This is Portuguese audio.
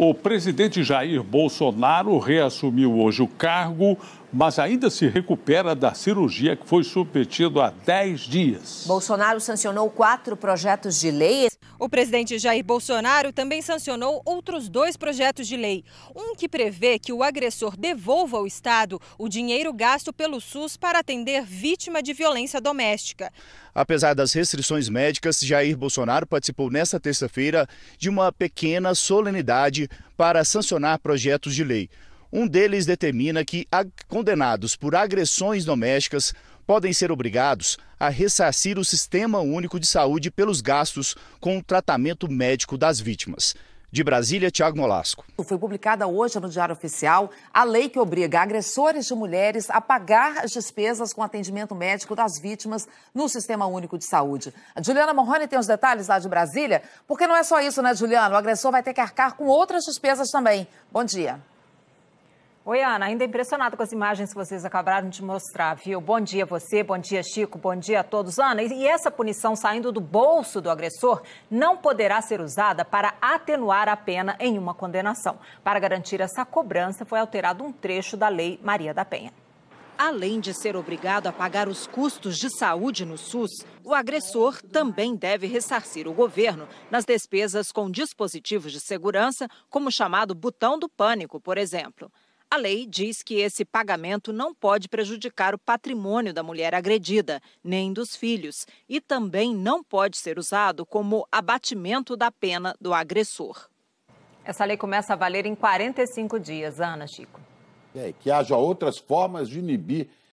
O presidente Jair Bolsonaro reassumiu hoje o cargo, mas ainda se recupera da cirurgia que foi submetido há 10 dias. Bolsonaro sancionou quatro projetos de lei. O presidente Jair Bolsonaro também sancionou outros dois projetos de lei. Um que prevê que o agressor devolva ao Estado o dinheiro gasto pelo SUS para atender vítima de violência doméstica. Apesar das restrições médicas, Jair Bolsonaro participou nesta terça-feira de uma pequena solenidade para sancionar projetos de lei. Um deles determina que condenados por agressões domésticas podem ser obrigados a ressarcir o Sistema Único de Saúde pelos gastos com o tratamento médico das vítimas. De Brasília, Tiago Nolasco. Foi publicada hoje no Diário Oficial a lei que obriga agressores de mulheres a pagar as despesas com atendimento médico das vítimas no Sistema Único de Saúde. A Juliana Morrone tem os detalhes lá de Brasília, porque não é só isso, né, Juliana? O agressor vai ter que arcar com outras despesas também. Bom dia. Oi, Ana, ainda impressionada com as imagens que vocês acabaram de mostrar, viu? Bom dia a você, bom dia, Chico, bom dia a todos. Ana, e essa punição saindo do bolso do agressor não poderá ser usada para atenuar a pena em uma condenação. Para garantir essa cobrança, foi alterado um trecho da Lei Maria da Penha. Além de ser obrigado a pagar os custos de saúde no SUS, o agressor também deve ressarcir o governo nas despesas com dispositivos de segurança, como o chamado botão do pânico, por exemplo. A lei diz que esse pagamento não pode prejudicar o patrimônio da mulher agredida, nem dos filhos, e também não pode ser usado como abatimento da pena do agressor. Essa lei começa a valer em 45 dias, Ana Chico. É, que haja outras formas de inibir